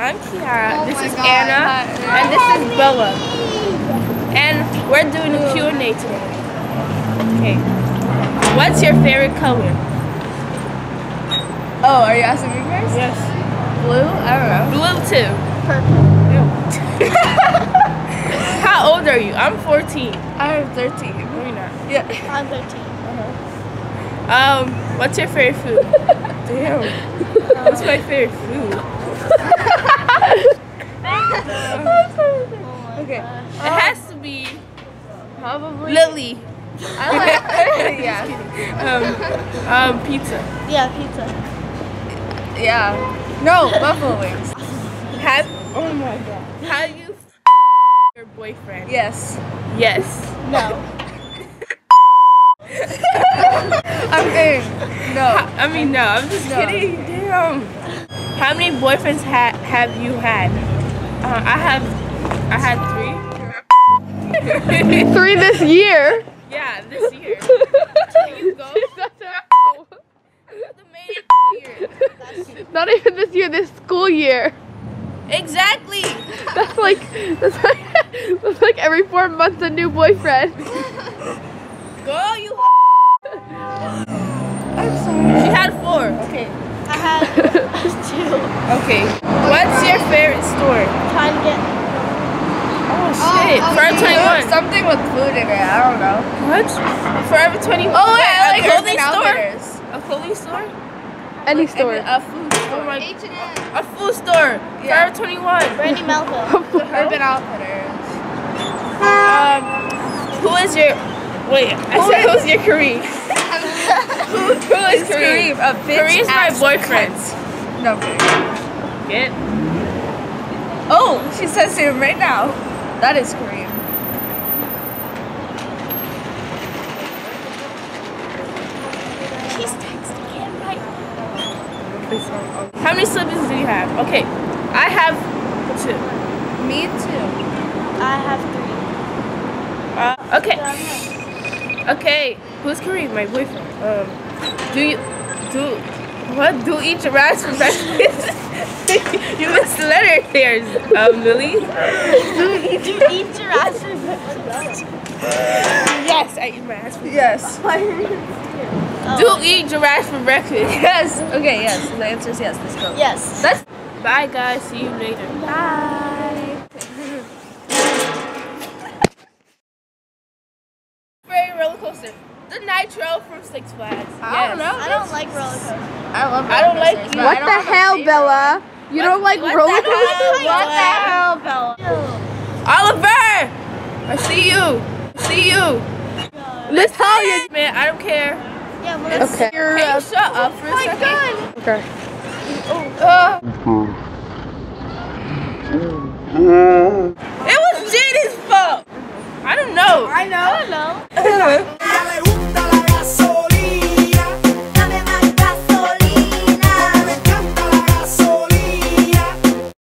I'm Kiara. Oh this is God. Anna, Hi. and this is Bella. And we're doing a Q&A today. Okay. What's your favorite color? Oh, are you asking me first? Yes. Blue? I don't know. Blue too. Purple. How old are you? I'm 14. I have 13. No, you're not. Yeah. I'm 13. Um, what's your favorite food? Damn. What's my favorite food? Okay. It has to be Probably. Lily. I like. yeah. Um, um, pizza. Yeah, pizza. Yeah. No, buffalo wings. Have oh my god. Have you your boyfriend? Yes. Yes. No. I'm in. No. I mean no, I'm just No. kidding. Damn. How many boyfriends ha- have you had? Uh, I have I had three. Three this year. yeah, this year. You go? The main year. Not even this year, this school year. Exactly. That's like that's like that's like every four months a new boyfriend. Go you. Two. Okay. What's your favorite store? Trying to get. Oh shit. Forever 21. Something with food in it. I don't know. What? Forever 21. Oh, wait, I like a clothing Urban store? A clothing store? Any store. A food store. Oh my H&M. A food store. Yeah. Forever 21. Brandy Melville. Urban Outfitters. Um, who is your? Wait, I Who said who's your Kareem? who, who is Kareem? Kareem, a bitch Kareem's my ass boyfriend. No, I'm. Get? Oh, she says to him right now. That is Kareem. She's texting him right How many siblings do you have? Okay, I have two. Me too. I have three. Uh, okay. Okay, who's Kareem? My boyfriend. Um, do you do what? Do eat your ass for breakfast? you missed the letter here, um, Lily. Do you eat your ass for breakfast? Yes, I eat my ass for Yes. Do eat giraffes for breakfast. Yes. Okay, yes. The answer is yes. Let's go. Yes. That's Bye, guys. See you later. Bye. Favorite roller coaster. The Nitro from Six Flags. I yes. don't know. I don't like roller coasters. I love roller I don't like you. What the hell, Bella? You don't like roller coasters? What the hell, Bella? Oliver! I see you. I see you. Let's talk, you. Man, I don't care. Yeah, well, okay. Can you shut up for oh a my? God. Okay. Oh. Uh. It was Jenny's fault. I don't know. I know. I don't know.